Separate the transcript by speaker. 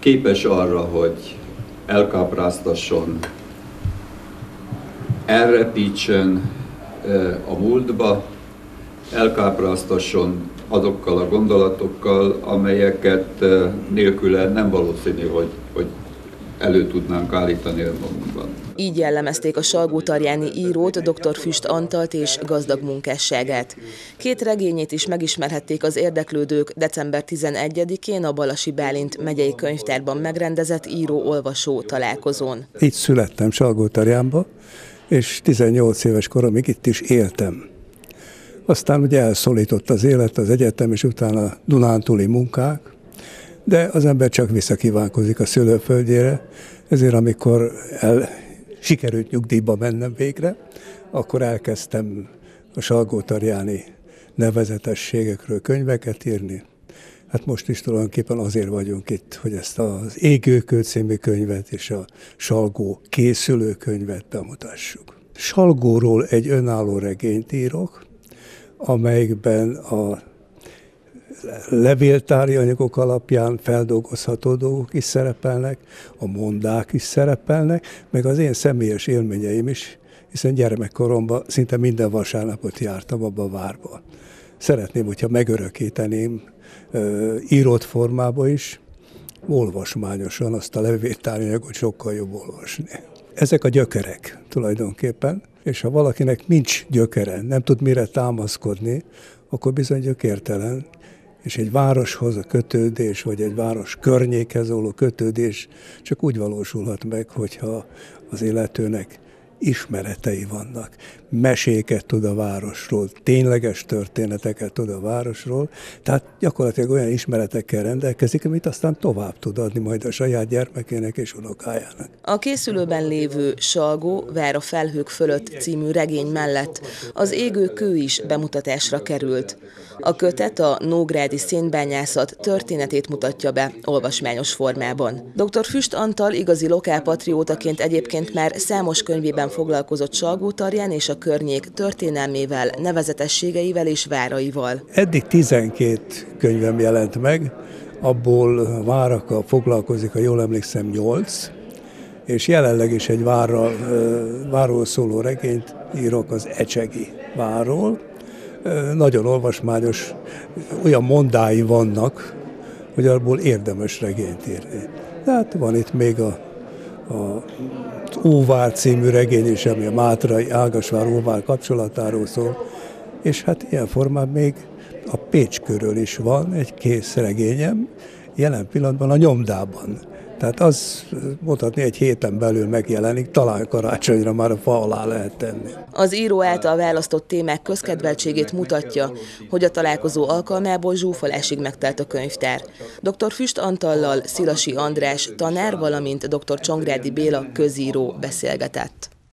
Speaker 1: képes arra, hogy elkápráztasson, elrepítsen a múltba, elkápráztasson azokkal a gondolatokkal, amelyeket nélküle nem valószínű, hogy, hogy elő tudnánk állítani önmagunkban.
Speaker 2: Így jellemezték a Salgó-Tarjáni írót, dr. Füst Antalt és gazdag munkásságát. Két regényét is megismerhették az érdeklődők december 11-én a Balasi Bálint megyei könyvtárban megrendezett író-olvasó találkozón.
Speaker 3: Itt születtem Salgó-Tarjánba, és 18 éves koromig itt is éltem. Aztán ugye elszólított az élet, az egyetem, és utána Dunántúli munkák, de az ember csak visszakívánkozik a szülőföldjére, ezért amikor el, sikerült nyugdíjba mennem végre, akkor elkezdtem a Salgótarjáni nevezetességekről könyveket írni. Hát most is tulajdonképpen azért vagyunk itt, hogy ezt az Égőkő című könyvet és a Salgó készülő könyvet bemutassuk. Salgóról egy önálló regényt írok, amelyikben a levéltári anyagok alapján feldolgozható dolgok is szerepelnek, a mondák is szerepelnek, meg az én személyes élményeim is, hiszen gyermekkoromban szinte minden vasárnapot jártam abba a várba. Szeretném, hogyha megörökíteném írott formába is, olvasmányosan azt a levéltári anyagot sokkal jobb olvasni. Ezek a gyökerek tulajdonképpen, és ha valakinek nincs gyökere, nem tud mire támaszkodni, akkor bizony gyökértelen, és egy városhoz a kötődés, vagy egy város környékhez való kötődés csak úgy valósulhat meg, hogyha az illetőnek ismeretei vannak, meséket tud a városról, tényleges történeteket tud a városról, tehát gyakorlatilag olyan ismeretekkel rendelkezik, amit aztán tovább tud adni majd a saját gyermekének és unokájának.
Speaker 2: A készülőben lévő Salgó, Vár a felhők fölött című regény mellett az égő kő is bemutatásra került. A kötet a Nógrádi szénbányászat történetét mutatja be olvasmányos formában. Dr. Füst Antal igazi lokálpatriótaként egyébként már számos könyvében foglalkozott Salgótarján és a környék történelmével, nevezetességeivel és váraival.
Speaker 3: Eddig 12 könyvem jelent meg, abból várakkal foglalkozik, ha jól emlékszem, 8, és jelenleg is egy várral, várról szóló regényt írok az Ecsegi várról. Nagyon olvasmányos, olyan mondái vannak, hogy abból érdemes regényt írni. Tehát van itt még a, a Óvár című regény is, ami a Mátrai Ágasvár Óvár kapcsolatáról szól, és hát ilyen formán még a Pécs körül is van egy kész regényem, jelen pillanatban a nyomdában. Tehát az mondhatni egy héten belül megjelenik, talán karácsonyra már a fa alá lehet tenni.
Speaker 2: Az író által választott témák közkedveltségét mutatja, hogy a találkozó alkalmából zsúfolásig megtelt a könyvtár. Dr. Füst Antallal Szilasi András tanár, valamint dr. Csongrádi Béla közíró beszélgetett.